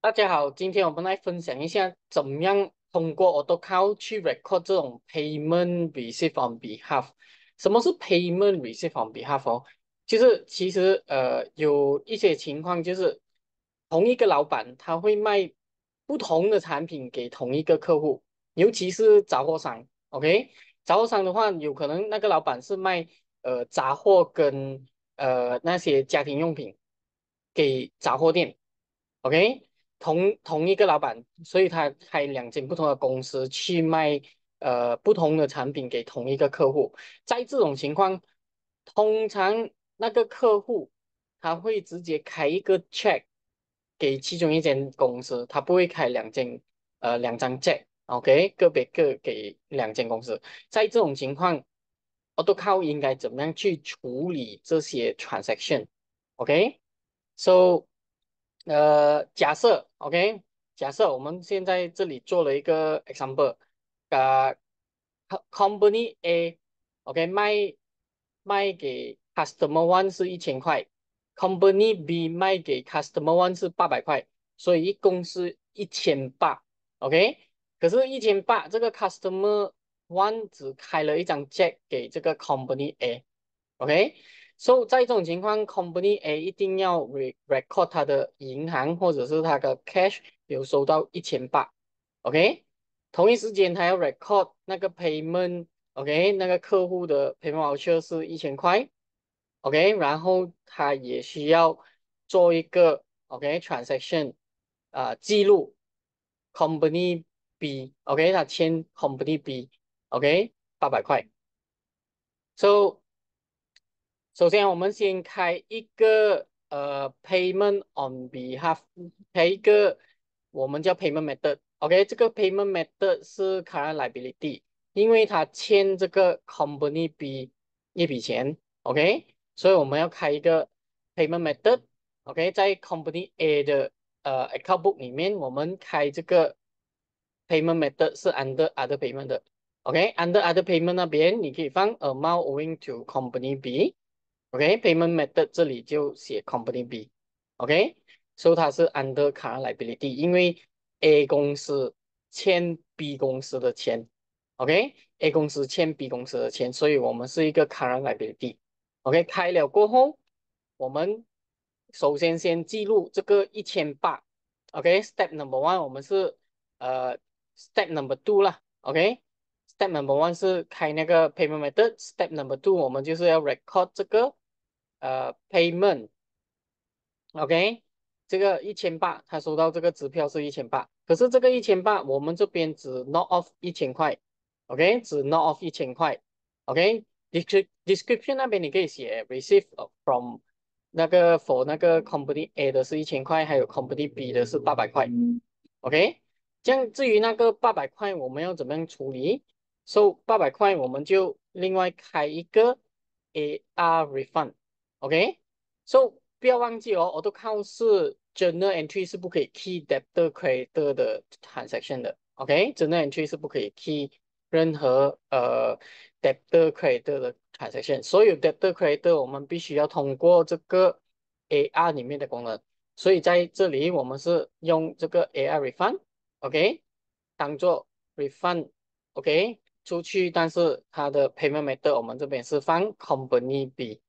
大家好，今天我们来分享一下怎么样通过 AutoCount 去 record 这种 payment receipt on behalf。什么是 payment receipt on behalf 哦？就是其实呃有一些情况就是同一个老板他会卖不同的产品给同一个客户，尤其是杂货商。OK，杂货商的话，有可能那个老板是卖呃杂货跟呃那些家庭用品给杂货店。OK。同同一个老板，所以他开两间不同的公司去卖呃不同的产品给同一个客户。在这种情况，通常那个客户他会直接开一个 check 给其中一间公司，他不会开两间呃两张 check，OK，个别各给两间公司。在这种情况，AutoCount 应该怎么样去处理这些 transaction？OK，so 呃，假设，OK，假设我们现在这里做了一个 example，呃，company A，OK，卖卖给 customer one 是一千块，company B 卖给 customer one 是八百块，所以一共是一千八，OK，可是，一千八这个 customer one 只开了一张 check 给这个 company A，OK。以在这种情况，Company A 一定要 record 他的银行或者是他的 cash 有收到一千八，OK。同一时间他要 record 那个 payment，OK，那个客户的 payment voucher 是一千块，OK。然后他也需要做一个 OK transaction 啊记录，Company B，OK，他签 Company B，OK，八百块，So。首先，我们先开一个呃 payment on behalf，开一个我们叫 payment method，OK，这个 payment method 是 current liability，因为他欠这个 company B 一笔钱，OK，所以我们要开一个 payment method，OK，在 company A 的呃 account book 里面，我们开这个 payment method 是 under other payment 的，OK，under other payment 那边你可以放 amount owing to company B。OK，payment method 这里就写 company B，OK，所以它是 under current liability，因为 A 公司欠 B 公司的钱，OK，A 公司欠 B 公司的钱，所以我们是一个 current liability，OK，开了过后，我们首先先记录这个一千八，OK，step number one 我们是呃 step number two 啦，OK，step number one 是开那个 payment method，step number two 我们就是要 record 这个。呃，payment，OK，这个一千八，他收到这个支票是一千八，可是这个一千八，我们这边只 not off 一千块，OK，只 not off 一千块，OK，description 那边你可以写 receive from 那个 for 那个 company A 的是一千块，还有 company B 的是八百块，OK，这样至于那个八百块我们要怎么样处理？收八百块我们就另外开一个 AR refund。OK，so 不要忘记哦，我都看是 journal entry 是不可以 key debtor creditor 的 transaction 的，OK，journal entry 是不可以 key 任何呃 debtor creditor 的 transaction，所有 debtor creditor 我们必须要通过这个 AR 里面的功能，所以在这里我们是用这个 AR refund，OK，当做 refund，OK，出去，但是它的 payment method 我们这边是放 company B。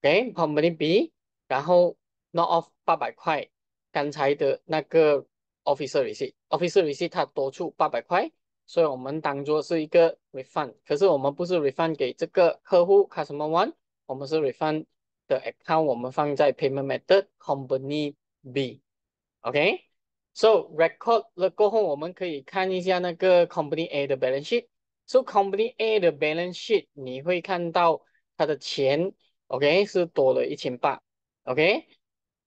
OK，company B，然后 not off 八百块，刚才的那个 officer receipt，officer receipt 它多出八百块，所以我们当做是一个 refund，可是我们不是 refund 给这个客户 customer one，我们是 refund 的 account，我们放在 payment method company B，OK，so record 了过后，我们可以看一下那个 company A 的 balance sheet，so company A 的 balance sheet 你会看到它的钱。OK 是多了一千八，OK，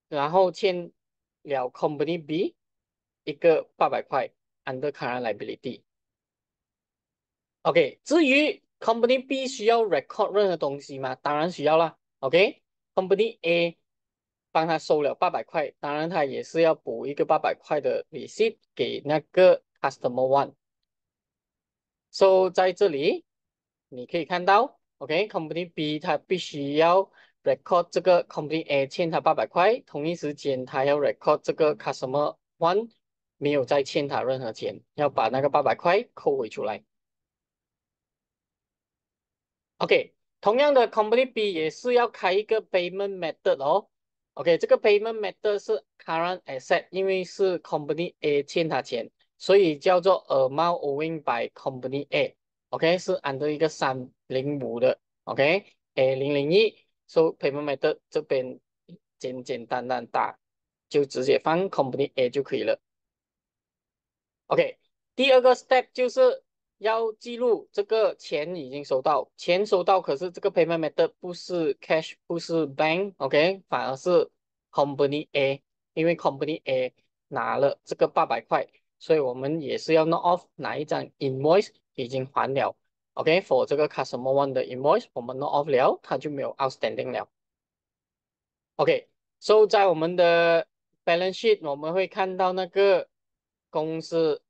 然后欠了 Company B 一个八百块，under current liability。OK，至于 Company B 需要 record 任何东西吗？当然需要啦。OK，Company A 帮他收了八百块，当然他也是要补一个八百块的 receipt 给那个 Customer One。So 在这里你可以看到。OK，Company B 它必须要 record 这个 Company A 欠他八百块，同一时间他要 record 这个 Customer one 没有再欠他任何钱，要把那个八百块扣回出来。OK，同样的，Company B 也是要开一个 payment method 哦。OK，这个 payment method 是 current asset，因为是 Company A 欠他钱，所以叫做 amount owing by Company A。OK，是按照一个三零五的。OK，A 零零一，so payment method 这边简简单单打，就直接放 Company A 就可以了。OK，第二个 step 就是。要记录这个钱已经收到，钱收到，可是这个 payment method 不是 cash，不是 bank，OK，反而是 company A，因为 company A 拿了这个八百块，所以我们也是要 not off 哪一张 invoice 已经还了，OK，for 这个 customer one 的 invoice 我们 no off 了，它就没有 outstanding 了，OK，so 在我们的 balance sheet 我们会看到那个公司。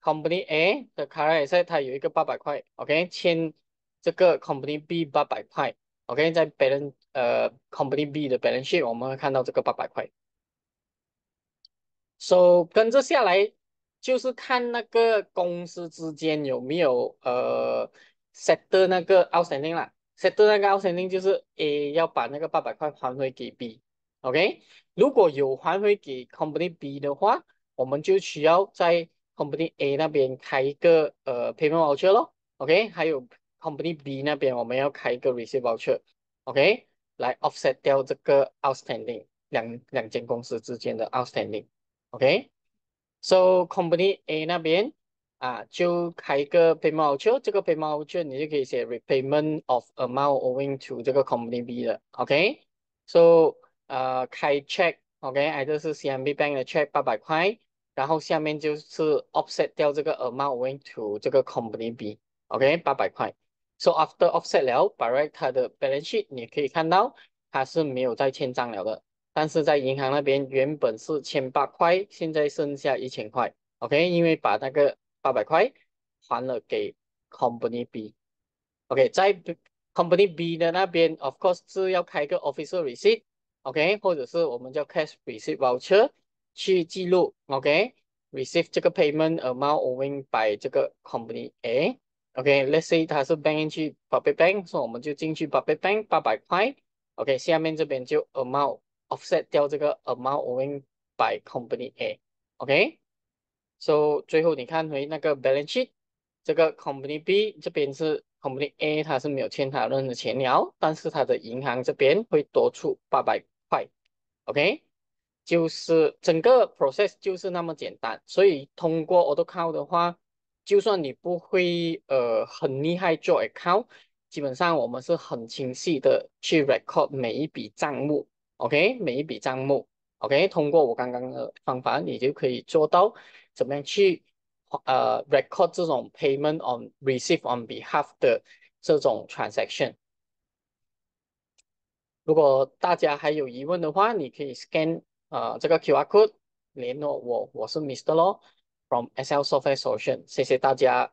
Company A 的 currency，它有一个八百块，OK，欠这个 Company B 八百块，OK，在 balance 呃 Company B 的 balance sheet 我们会看到这个八百块。So 跟着下来就是看那个公司之间有没有呃 set 的那个 outstanding 啦，set 的那个 outstanding 就是 A 要把那个八百块还回给 B，OK，如果有还回给 Company B 的话，我们就需要在 Company A 那边开一个呃 payment voucher 咯，OK，还有 Company B 那边我们要开一个 receipt voucher，OK，来 offset 掉这个 outstanding 两两间公司之间的 outstanding，OK？So Company A 那边啊就开一个 payment voucher，这个 payment voucher 你就可以写 repayment of amount owing to 这个 Company B 的，OK，so 呃开 check，OK，还是是 CMB Bank 的 check 八百块。然后下面就是 offset 掉这个 amount owing to 这个 company B，OK，八百块。So after offset 了，by 它的 balance sheet 你可以看到它是没有再欠账了的。但是在银行那边原本是千八块，现在剩下一千块，OK，因为把那个八百块还了给 company B，OK，在 company B 的那边，of course 是要开个 official receipt，OK，或者是我们叫 cash receipt voucher。去记录，OK，receive 这个 payment amount owing by 这个 company A，OK，let's say 它是 bank 去 public bank，所以我们就进去 public bank 八百块，OK，下面这边就 amount offset 掉这个 amount owing by company A，OK，so 最后你看回那个 balance sheet，这个 company B 这边是 company A，它是没有欠他任何钱了，但是它的银行这边会多出八百块，OK。就是整个 process 就是那么简单，所以通过 AutoCount 的话，就算你不会呃很厉害做 account，基本上我们是很清晰的去 record 每一笔账目，OK，每一笔账目，OK，通过我刚刚的方法，你就可以做到怎么样去呃 record 这种 payment on receive on behalf 的这种 transaction。如果大家还有疑问的话，你可以 scan。啊，这个 QR code 联络我，我是 Mr. Law from SL Software Solution，谢谢大家。